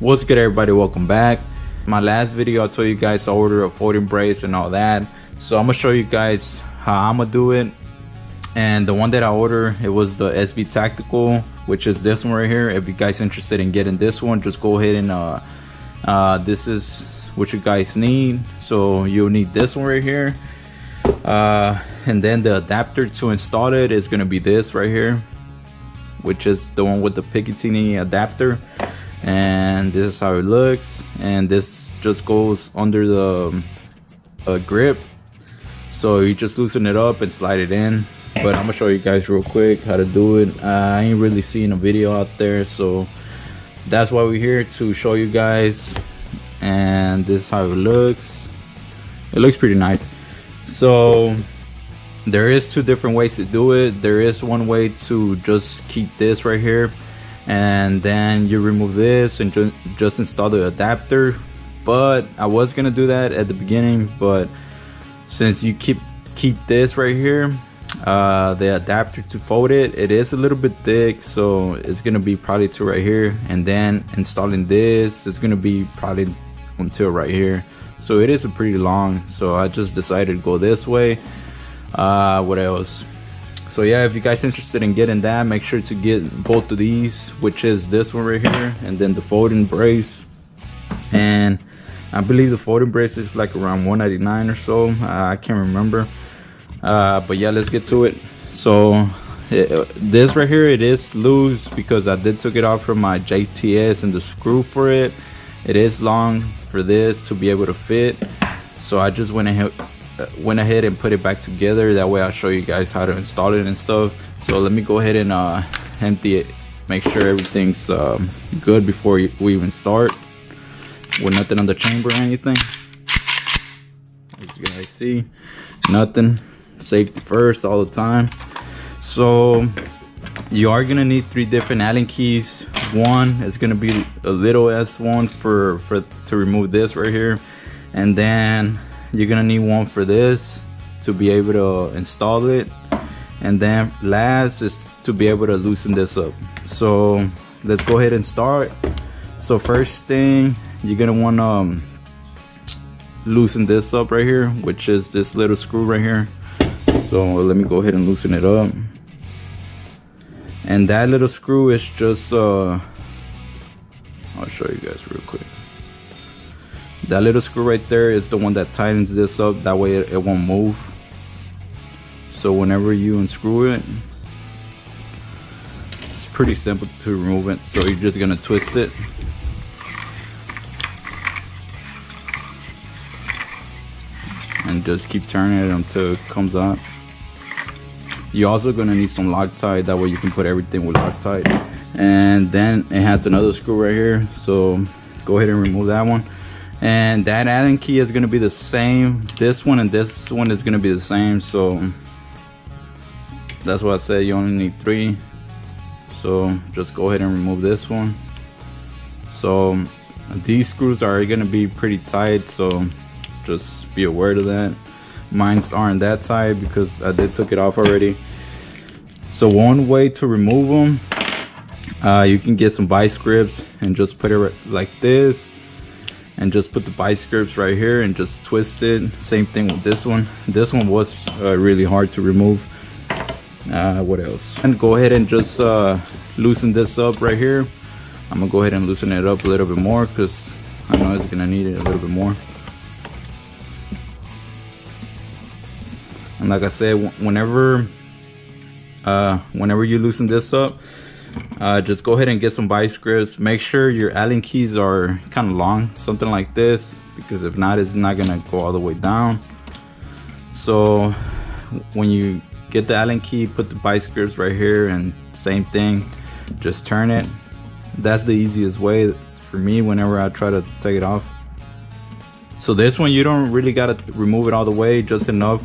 What's good everybody, welcome back. My last video I told you guys to order a folding brace and all that. So I'm gonna show you guys how I'm gonna do it. And the one that I ordered, it was the SB Tactical, which is this one right here. If you guys interested in getting this one, just go ahead and uh, uh, this is what you guys need. So you'll need this one right here. Uh, and then the adapter to install it is gonna be this right here which is the one with the Picatinny adapter and this is how it looks. And this just goes under the uh, grip. So you just loosen it up and slide it in. But I'm gonna show you guys real quick how to do it. I ain't really seen a video out there so that's why we're here to show you guys. And this is how it looks. It looks pretty nice. So there is two different ways to do it. There is one way to just keep this right here and then you remove this and ju just install the adapter. But I was gonna do that at the beginning but since you keep keep this right here uh, the adapter to fold it it is a little bit thick so it's gonna be probably to right here. And then installing this is gonna be probably until right here. So it is a pretty long so I just decided to go this way. Uh what else so yeah if you guys interested in getting that make sure to get both of these which is this one right here and then the folding brace. And i believe the folding brace is like around 199 or so. Uh, i can't remember. Uh but yeah let's get to it. So it, this right here it is loose because i did took it off from my jts and the screw for it. It is long for this to be able to fit. So i just went ahead went ahead and put it back together. That way I'll show you guys how to install it and stuff. So let me go ahead and uh, empty it. Make sure everything's um, good before we even start. With nothing on the chamber or anything. As you guys see nothing. Safety first all the time. So you are gonna need three different Allen keys. One is gonna be a little s1 for for to remove this right here. And then you're gonna need one for this to be able to install it. And then last is to be able to loosen this up. So let's go ahead and start. So first thing you're gonna want to um, loosen this up right here which is this little screw right here. So let me go ahead and loosen it up. And that little screw is just uh I'll show you guys real quick that little screw right there is the one that tightens this up. That way it, it won't move. So whenever you unscrew it it's pretty simple to remove it. So you're just gonna twist it. And just keep turning it until it comes out. You're also gonna need some Loctite. That way you can put everything with Loctite. And then it has another screw right here. So go ahead and remove that one and that Allen key is gonna be the same. This one and this one is gonna be the same so that's why I said you only need three. So just go ahead and remove this one. So these screws are gonna be pretty tight so just be aware of that. Mines aren't that tight because I did took it off already. So one way to remove them uh, you can get some vice grips and just put it like this and just put the vice grips right here and just twist it. Same thing with this one. This one was uh, really hard to remove. Uh, what else? And go ahead and just uh, loosen this up right here. I'm gonna go ahead and loosen it up a little bit more because I know it's gonna need it a little bit more. And like I said whenever uh, whenever you loosen this up uh, just go ahead and get some vice grips. Make sure your allen keys are kind of long something like this because if not it's not gonna go all the way down. So when you get the allen key put the vice grips right here and same thing just turn it. That's the easiest way for me whenever I try to take it off. So this one you don't really gotta remove it all the way just enough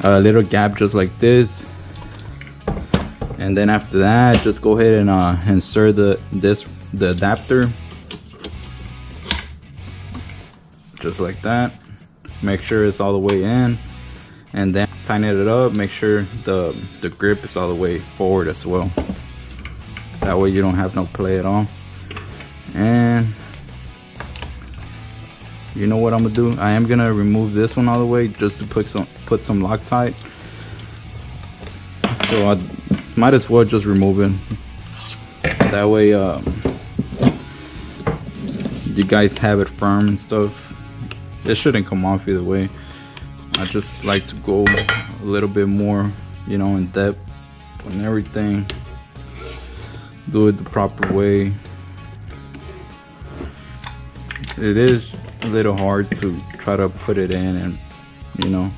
a little gap just like this and then after that just go ahead and uh, insert the this the adapter. Just like that. Make sure it's all the way in. And then tighten it up. Make sure the the grip is all the way forward as well. That way you don't have no play at all. And you know what I'm gonna do? I am gonna remove this one all the way just to put some put some Loctite. So I might as well just remove it. That way um, you guys have it firm and stuff. It shouldn't come off either way. I just like to go a little bit more you know in depth on everything. Do it the proper way. It is a little hard to try to put it in and you know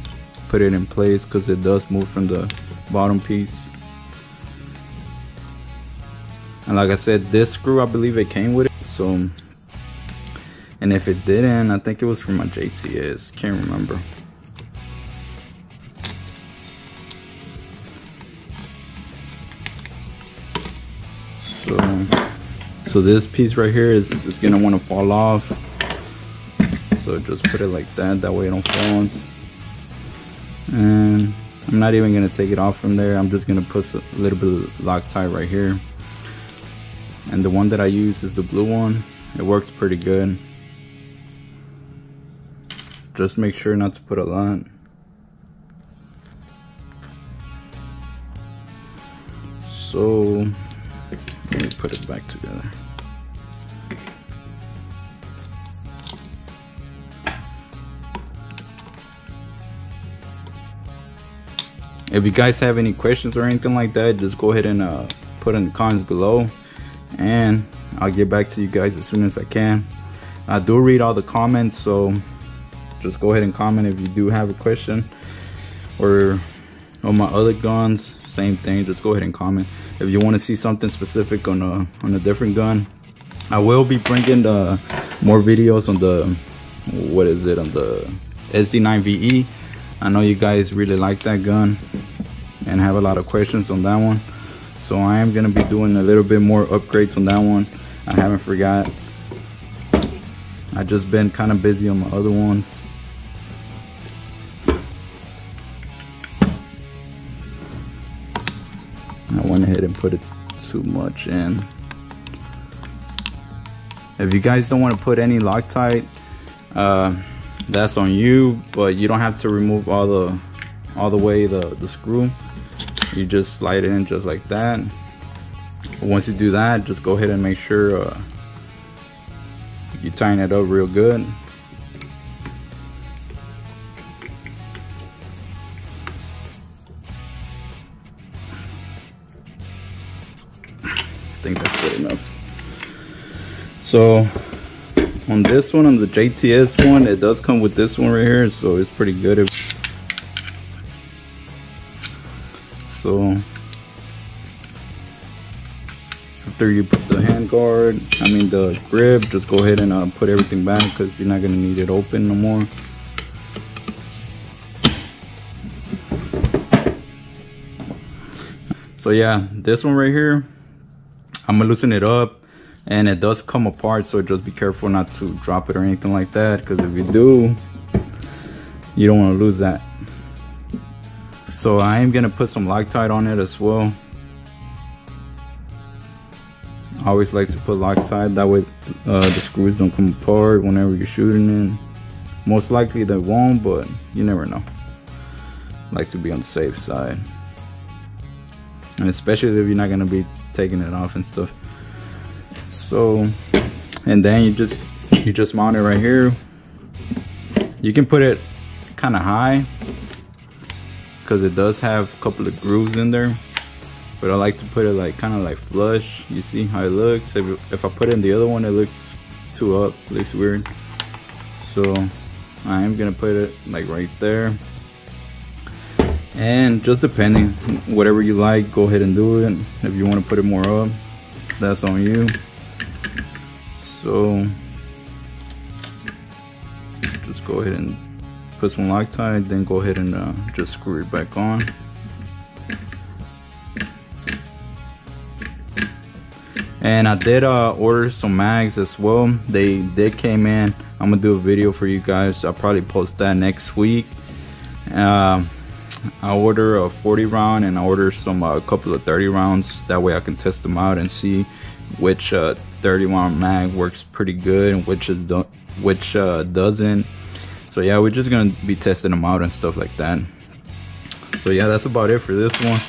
put it in place because it does move from the bottom piece and like I said this screw I believe it came with it so and if it didn't I think it was from my JTS can't remember. So so this piece right here is, is gonna want to fall off. So just put it like that that way it don't fall. And I'm not even gonna take it off from there. I'm just gonna put a little bit of Loctite right here and the one that I use is the blue one. It works pretty good. Just make sure not to put a lot. So let me put it back together. If you guys have any questions or anything like that just go ahead and uh, put in the comments below and I'll get back to you guys as soon as I can. I do read all the comments so just go ahead and comment if you do have a question or on my other guns same thing just go ahead and comment. If you want to see something specific on a on a different gun I will be bringing the more videos on the what is it on the SD9VE I know you guys really like that gun and have a lot of questions on that one. So I am to be doing a little bit more upgrades on that one. I haven't forgot. I just been kind of busy on my other ones. I went ahead and put it too much in. If you guys don't want to put any Loctite, uh, that's on you but you don't have to remove all the all the way the the screw you just slide it in just like that. Once you do that just go ahead and make sure uh, you tighten it up real good. I think that's good enough. So on this one on the JTS one it does come with this one right here so it's pretty good so after you put the hand guard I mean the grip just go ahead and uh, put everything back because you're not gonna need it open no more. So yeah this one right here I'm gonna loosen it up and it does come apart so just be careful not to drop it or anything like that because if you do you don't want to lose that so I am gonna put some Loctite on it as well. I always like to put Loctite that way uh, the screws don't come apart whenever you're shooting in most likely they won't but you never know. Like to be on the safe side. And especially if you're not gonna be taking it off and stuff. So and then you just you just mount it right here. You can put it kind of high because it does have a couple of grooves in there but I like to put it like kind of like flush. You see how it looks? If, if I put in the other one it looks too up looks weird. So I am gonna put it like right there. And just depending whatever you like go ahead and do it. If you want to put it more up that's on you. So just go ahead and put some Loctite, then go ahead and uh, just screw it back on. And I did uh, order some mags as well. They did came in. I'm gonna do a video for you guys. I'll probably post that next week. Uh, I order a 40 round and I order some a uh, couple of 30 rounds. That way I can test them out and see which uh, 31 mag works pretty good and which is do which uh, doesn't. So yeah, we're just gonna be testing them out and stuff like that. So yeah, that's about it for this one.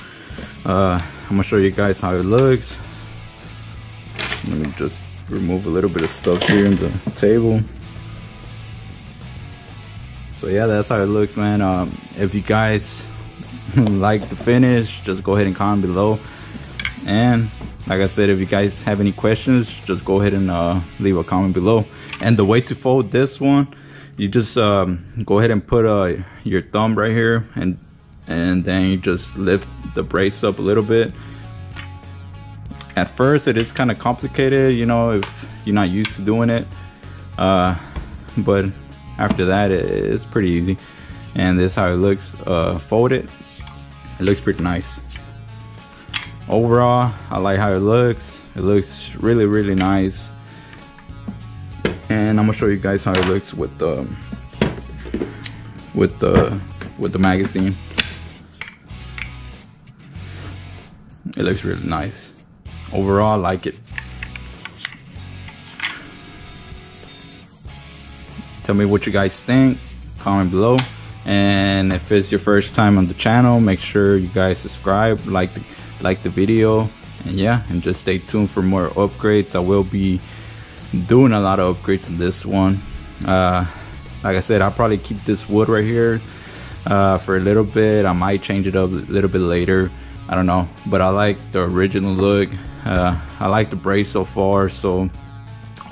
Uh, I'm gonna show you guys how it looks. Let me just remove a little bit of stuff here in the table. So yeah, that's how it looks, man. Um, if you guys like the finish, just go ahead and comment below. And like I said, if you guys have any questions, just go ahead and uh, leave a comment below. And the way to fold this one, you just um, go ahead and put uh, your thumb right here and and then you just lift the brace up a little bit. At first it is kind of complicated you know if you're not used to doing it uh, but after that it's pretty easy. And this is how it looks uh, folded. It looks pretty nice. Overall I like how it looks. It looks really really nice and I'm gonna show you guys how it looks with the with the with the magazine. It looks really nice. Overall I like it. Tell me what you guys think. Comment below. And if it's your first time on the channel make sure you guys subscribe like the, like the video. And yeah and just stay tuned for more upgrades. I will be doing a lot of upgrades in this one. Uh, like I said I'll probably keep this wood right here uh, for a little bit. I might change it up a little bit later. I don't know. But I like the original look. Uh, I like the brace so far. So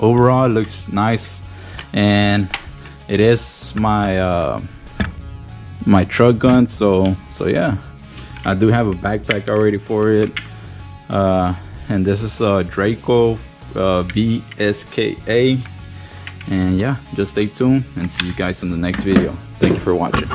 overall it looks nice. And it is my uh, my truck gun. So so yeah. I do have a backpack already for it. Uh, and this is a Draco uh, VSKA and yeah just stay tuned and see you guys in the next video. Thank you for watching